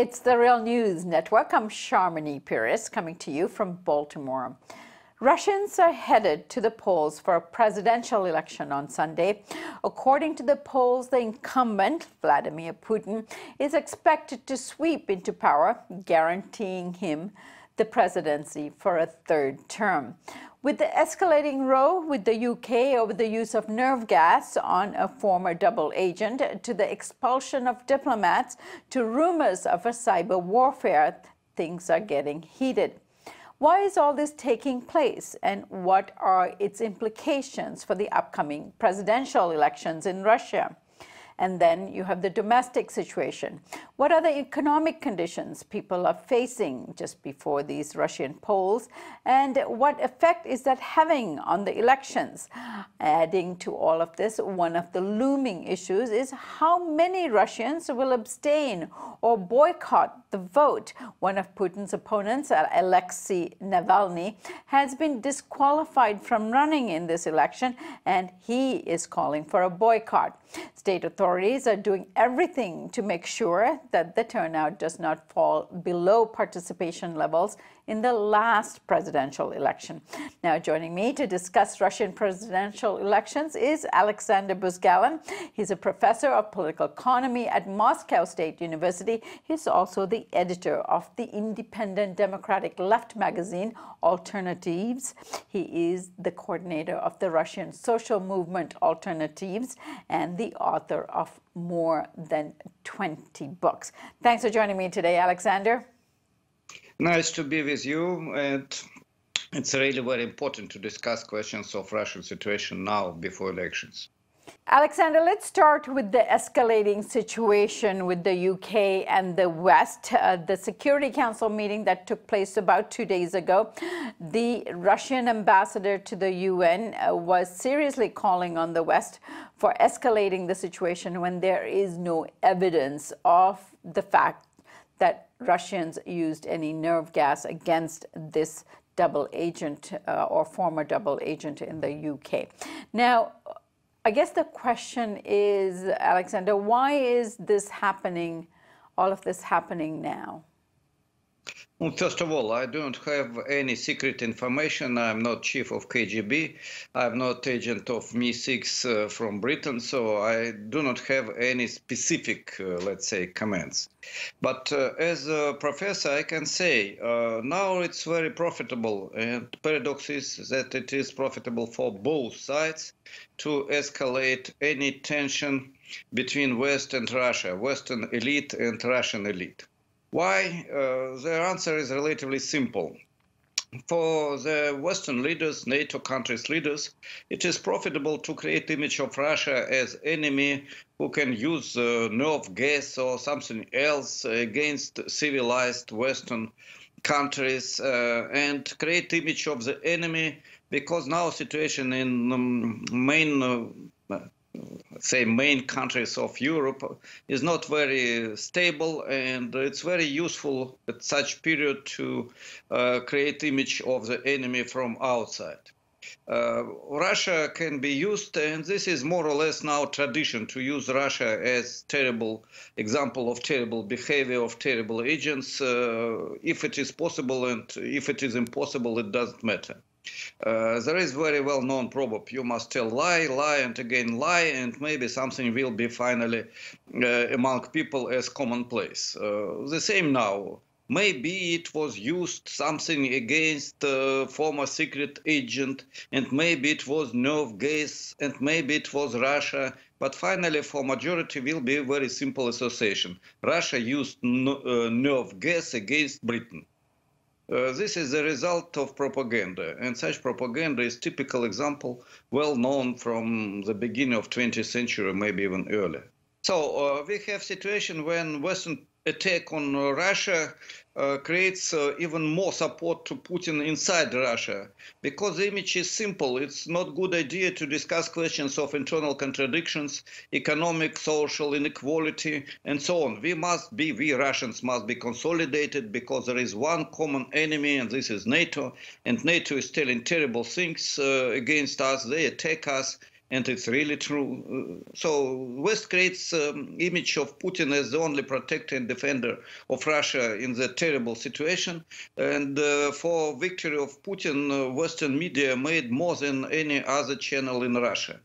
It's the Real News Network. I'm Sharmini Peries coming to you from Baltimore. Russians are headed to the polls for a presidential election on Sunday. According to the polls, the incumbent, Vladimir Putin, is expected to sweep into power, guaranteeing him the presidency for a third term. With the escalating row with the UK over the use of nerve gas on a former double agent, to the expulsion of diplomats, to rumors of a cyber warfare, things are getting heated. Why is all this taking place, and what are its implications for the upcoming presidential elections in Russia? And then you have the domestic situation. What are the economic conditions people are facing just before these Russian polls? And what effect is that having on the elections? Adding to all of this, one of the looming issues is how many Russians will abstain or boycott the vote. One of Putin's opponents, Alexei Navalny, has been disqualified from running in this election, and he is calling for a boycott. State authorities are doing everything to make sure that the turnout does not fall below participation levels in the last presidential election. Now, joining me to discuss Russian presidential elections is Alexander Buzgalin. He's a professor of political economy at Moscow State University. He's also the editor of the independent democratic left magazine, Alternatives. He is the coordinator of the Russian social movement Alternatives and the author of more than 20 books. Thanks for joining me today, Alexander. Nice to be with you. And it's really very important to discuss questions of Russian situation now before elections. Alexander, let's start with the escalating situation with the UK and the West. Uh, the Security Council meeting that took place about two days ago, the Russian ambassador to the UN uh, was seriously calling on the West for escalating the situation when there is no evidence of the fact that Russians used any nerve gas against this double agent uh, or former double agent in the UK. Now, I guess the question is, Alexander, why is this happening, all of this happening now? Well, first of all, I don't have any secret information. I'm not chief of KGB. I'm not agent of MI6 uh, from Britain, so I do not have any specific, uh, let's say, comments. But uh, as a professor, I can say uh, now it's very profitable, and paradox is that it is profitable for both sides to escalate any tension between West and Russia, Western elite and Russian elite. Why? Uh, the answer is relatively simple. For the Western leaders, NATO countries' leaders, it is profitable to create image of Russia as enemy who can use uh, nerve gas or something else against civilized Western countries uh, and create image of the enemy because now situation in um, main uh, say main countries of Europe is not very stable and it's very useful at such period to uh, create image of the enemy from outside. Uh, Russia can be used, and this is more or less now tradition to use Russia as terrible example of terrible behavior of terrible agents. Uh, if it is possible, and if it is impossible, it doesn't matter. Uh, there is very well known proverb you must tell lie, lie, and again lie, and maybe something will be finally uh, among people as commonplace. Uh, the same now. Maybe it was used something against a former secret agent, and maybe it was nerve gas, and maybe it was Russia. But finally, for majority, will be a very simple association. Russia used uh, nerve gas against Britain. Uh, this is the result of propaganda, and such propaganda is typical example, well known from the beginning of 20th century, maybe even earlier. So uh, we have situation when Western attack on uh, Russia uh, creates uh, even more support to Putin inside Russia because the image is simple. It's not good idea to discuss questions of internal contradictions, economic, social inequality, and so on. We must be, we Russians must be consolidated because there is one common enemy, and this is NATO. And NATO is telling terrible things uh, against us. They attack us and it's really true. So West creates um, image of Putin as the only protector and defender of Russia in the terrible situation. And uh, for victory of Putin, uh, Western media made more than any other channel in Russia.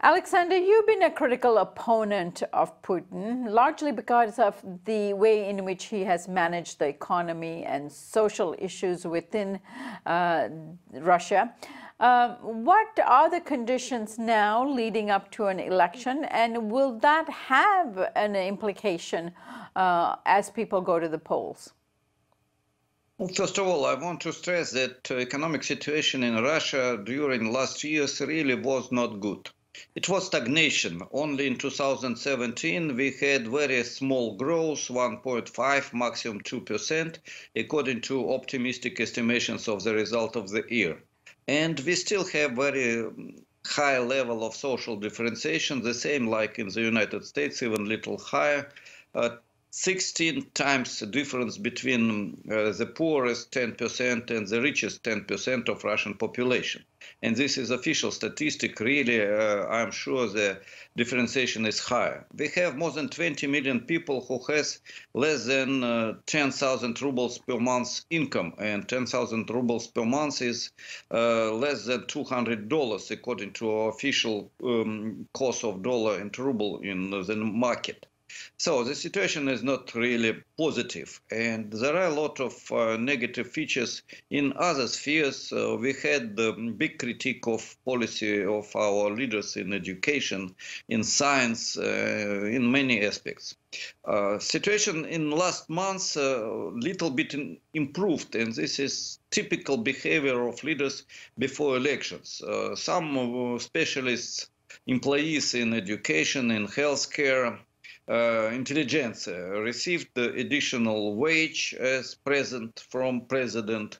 Alexander, you've been a critical opponent of Putin, largely because of the way in which he has managed the economy and social issues within uh, Russia. Um, what are the conditions now leading up to an election, and will that have an implication uh, as people go to the polls? Well, first of all, I want to stress that the economic situation in Russia during last years really was not good. It was stagnation. Only in 2017 we had very small growth, 1.5, maximum 2%, according to optimistic estimations of the result of the year. And we still have very high level of social differentiation, the same like in the United States, even little higher. Uh, 16 times the difference between uh, the poorest 10% and the richest 10% of Russian population. And this is official statistic. Really, uh, I'm sure the differentiation is higher. We have more than 20 million people who has less than uh, 10,000 rubles per month income, and 10,000 rubles per month is uh, less than 200 dollars according to official um, cost of dollar and ruble in the market. So the situation is not really positive, and there are a lot of uh, negative features in other spheres. Uh, we had the big critique of policy of our leaders in education, in science, uh, in many aspects. Uh, situation in last months a uh, little bit in, improved, and this is typical behavior of leaders before elections. Uh, some specialists employees in education, in healthcare, uh, intelligentsia received the additional wage as present from president.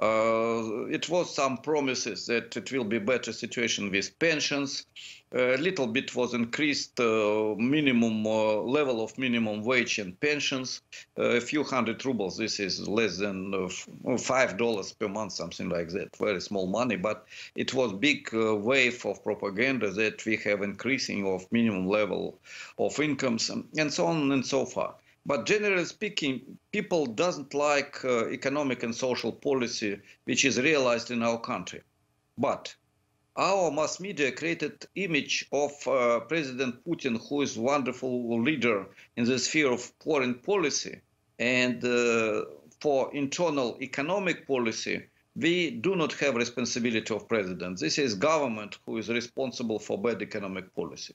Uh, it was some promises that it will be better situation with pensions a little bit was increased uh, minimum uh, level of minimum wage and pensions, uh, a few hundred rubles. This is less than uh, five dollars per month, something like that. Very small money, but it was big uh, wave of propaganda that we have increasing of minimum level of incomes and so on and so far. But generally speaking, people doesn't like uh, economic and social policy which is realized in our country. But our mass media created image of uh, President Putin, who is wonderful leader in the sphere of foreign policy, and uh, for internal economic policy, we do not have responsibility of president. This is government who is responsible for bad economic policy.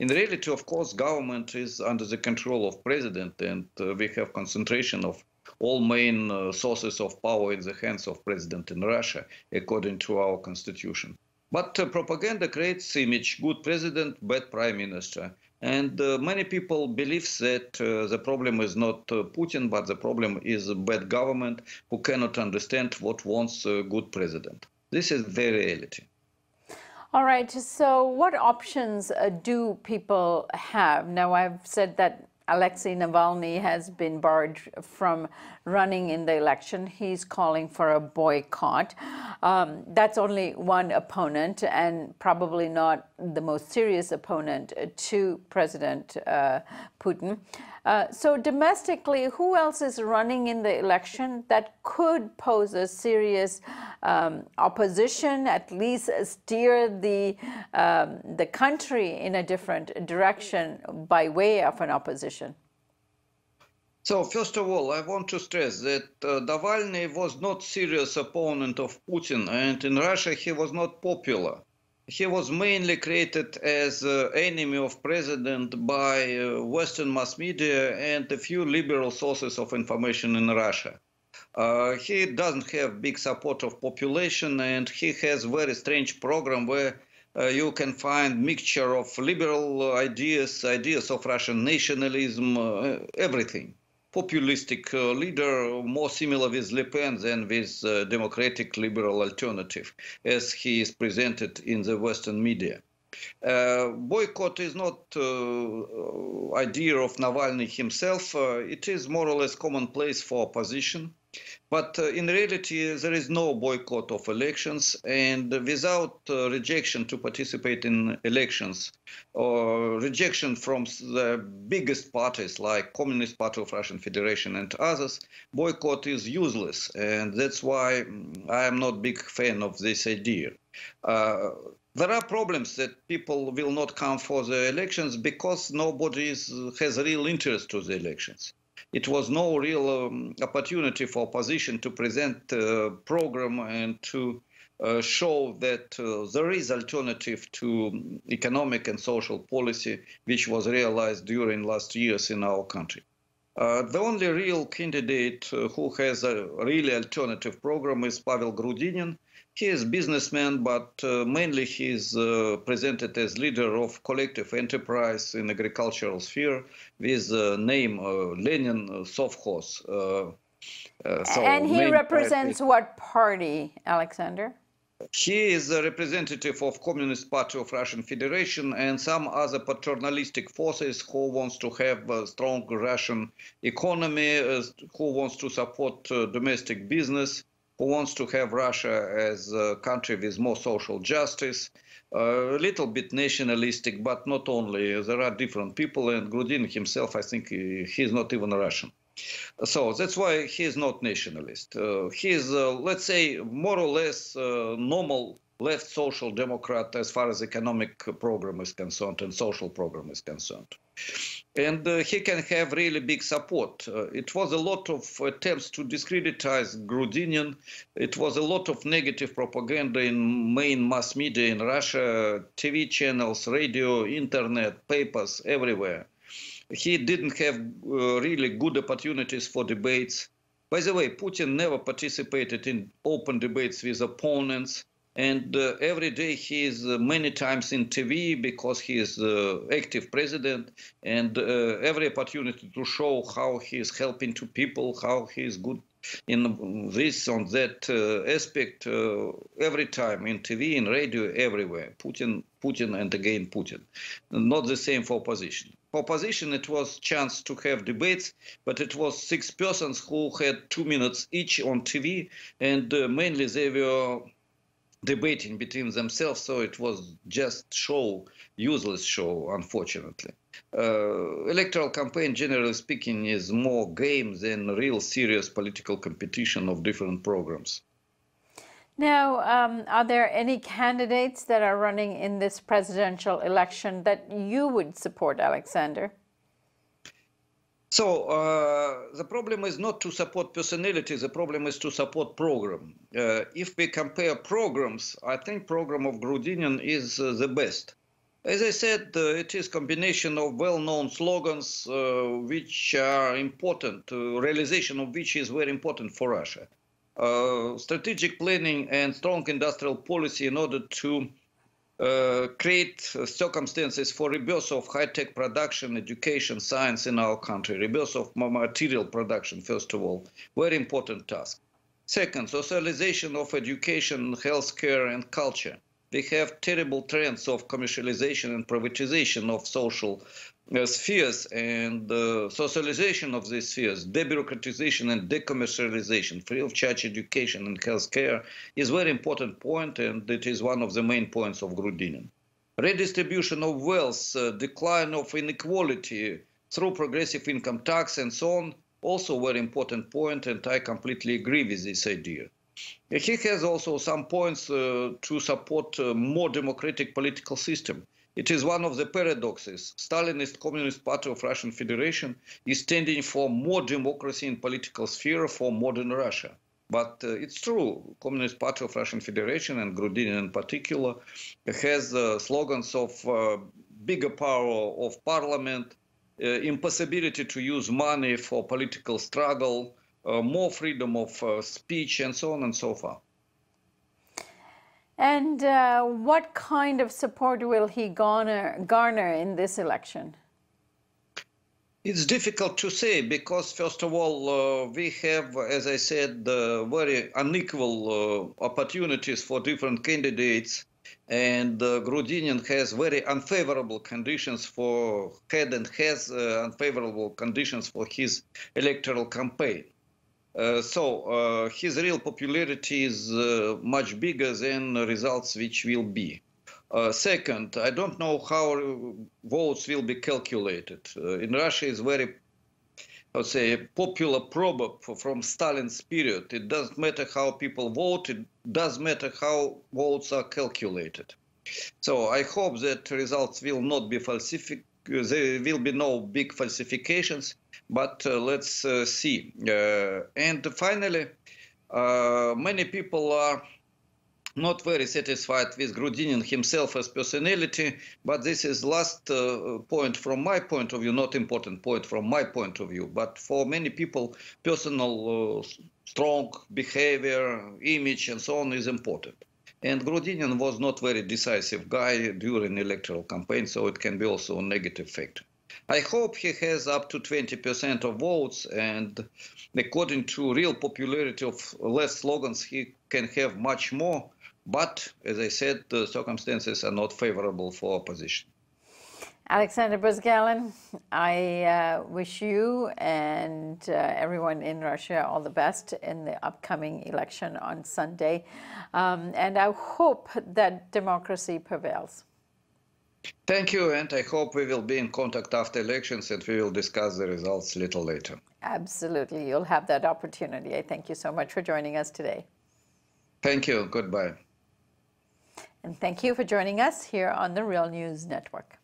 In reality, of course, government is under the control of president, and uh, we have concentration of all main uh, sources of power in the hands of president in Russia, according to our constitution. But uh, propaganda creates image, good president, bad prime minister. And uh, many people believe that uh, the problem is not uh, Putin, but the problem is a bad government who cannot understand what wants a good president. This is the reality. All right. So, what options uh, do people have? Now, I've said that Alexei Navalny has been barred from running in the election. He's calling for a boycott. Um, that's only one opponent, and probably not the most serious opponent to President uh, Putin. Uh, so domestically, who else is running in the election that could pose a serious um, opposition, at least steer the um, the country in a different direction by way of an opposition? So first of all, I want to stress that uh, Navalny was not serious opponent of Putin, and in Russia he was not popular he was mainly created as uh, enemy of president by uh, Western mass media and a few liberal sources of information in Russia. Uh, he doesn't have big support of population, and he has very strange program where uh, you can find mixture of liberal ideas, ideas of Russian nationalism, uh, everything populistic uh, leader, more similar with Le Pen than with uh, democratic liberal alternative, as he is presented in the Western media. Uh, boycott is not uh, idea of Navalny himself. Uh, it is more or less commonplace for opposition. But uh, in reality, there is no boycott of elections, and without uh, rejection to participate in elections or rejection from the biggest parties like Communist Party of Russian Federation and others, boycott is useless, and that's why mm, I am not big fan of this idea. Uh, there are problems that people will not come for the elections because nobody has real interest to the elections it was no real um, opportunity for opposition to present a program and to uh, show that uh, there is alternative to economic and social policy which was realized during last years in our country. Uh, the only real candidate uh, who has a really alternative program is Pavel Grudinin, he is a businessman, but uh, mainly he is uh, presented as leader of collective enterprise in agricultural sphere with the name uh, Lenin Sovkhoz. Uh, uh, so and he represents party. what party, Alexander? He is a representative of Communist Party of Russian Federation and some other paternalistic forces who wants to have a strong Russian economy, who wants to support domestic business who wants to have Russia as a country with more social justice, a little bit nationalistic, but not only. There are different people, and Grudin himself, I think he's not even a Russian. So that's why he is not nationalist. Uh, he is, uh, let's say, more or less uh, normal left social democrat as far as economic program is concerned and social program is concerned and uh, he can have really big support. Uh, it was a lot of attempts to discreditize Grudinin. It was a lot of negative propaganda in main mass media in Russia, TV channels, radio, internet, papers, everywhere. He didn't have uh, really good opportunities for debates. By the way, Putin never participated in open debates with opponents and uh, every day he is uh, many times in TV because he is uh, active president, and uh, every opportunity to show how he is helping to people, how he is good in this on that uh, aspect. Uh, every time in TV, in radio, everywhere, Putin, Putin, and again Putin. Not the same for opposition. For opposition, it was chance to have debates, but it was six persons who had two minutes each on TV, and mainly they were debating between themselves. So it was just show, useless show, unfortunately. Uh, electoral campaign, generally speaking, is more game than real serious political competition of different programs. Now, um, are there any candidates that are running in this presidential election that you would support, Alexander? So uh, the problem is not to support personality. The problem is to support program. Uh, if we compare programs, I think program of Grudinin is uh, the best. As I said, uh, it is combination of well-known slogans uh, which are important, uh, realization of which is very important for Russia. strategic planning and strong industrial policy in order to uh, create circumstances for rebirth of high-tech production, education, science in our country, rebirth of material production, first of all, very important task. Second, socialization of education, healthcare, and culture. We have terrible trends of commercialization and privatization of social uh, spheres and uh, socialization of these spheres, debureaucratization and decommercialization, free of charge education and healthcare is very important point, and it is one of the main points of Grudinin. Redistribution of wealth, uh, decline of inequality through progressive income tax and so on, also very important point, and I completely agree with this idea. He has also some points uh, to support a more democratic political system it is one of the paradoxes. Stalinist Communist Party of Russian Federation is standing for more democracy in political sphere for modern Russia. But uh, it's true, Communist Party of Russian Federation and Grudinin in particular has uh, slogans of uh, bigger power of parliament, uh, impossibility to use money for political struggle, uh, more freedom of uh, speech, and so on and so forth. And uh, what kind of support will he garner, garner in this election? It's difficult to say because, first of all, uh, we have, as I said, uh, very unequal uh, opportunities for different candidates. And uh, Grudinin has very unfavorable conditions for, had and has uh, unfavorable conditions for his electoral campaign. Uh, so uh, his real popularity is uh, much bigger than results which will be. Uh, second, I don't know how votes will be calculated. Uh, in Russia, it's very, I would say, popular proverb from Stalin's period. It doesn't matter how people vote; it does matter how votes are calculated. So I hope that results will not be falsified. There will be no big falsifications, but uh, let's uh, see. Uh, and finally, many people are not very satisfied with Grudinin himself as personality, but this is last uh, point from my point of view, not important point from my point of view, but for many people, personal uh, strong behavior, image, and so on is important. And Grudinin was not very decisive guy during electoral campaign, so it can be also a negative factor. I hope he has up to 20% of votes, and according to real popularity of less slogans, he can have much more. But as I said, the circumstances are not favorable for opposition. Alexander Buzgalin, I uh, wish you and uh, everyone in Russia all the best in the upcoming election on Sunday. Um, and I hope that democracy prevails. Thank you, and I hope we will be in contact after elections and we will discuss the results a little later. Absolutely. You'll have that opportunity. I thank you so much for joining us today. Thank you. Goodbye. And thank you for joining us here on the Real News Network.